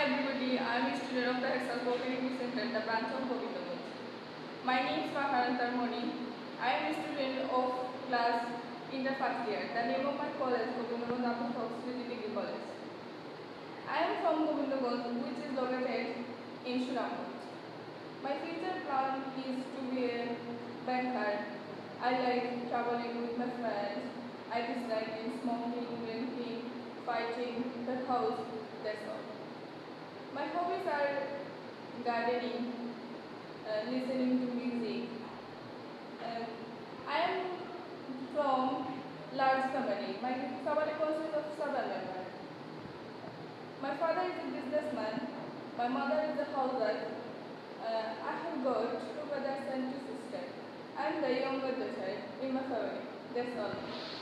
everybody, I am a student of the Hexa's Co-Academy Center, the branch of Gobindaganj. My name is Farhana Akther Moni. I am a student of class in the first year. The name of my college, Gobindaganj Abu University Degree College. I am from Gobindaganj, which is located in Shriramganj. My future plan is to be a banker. I like traveling with my friends. I dislike smoking, drinking, fighting, the house, that's all. Gardening, uh, listening to music. Uh, I am from large family. My family consists of seven members. My father is a businessman. My mother is a housewife. Uh, I have got two brothers and two sisters. I am the younger daughter in my family. That's all.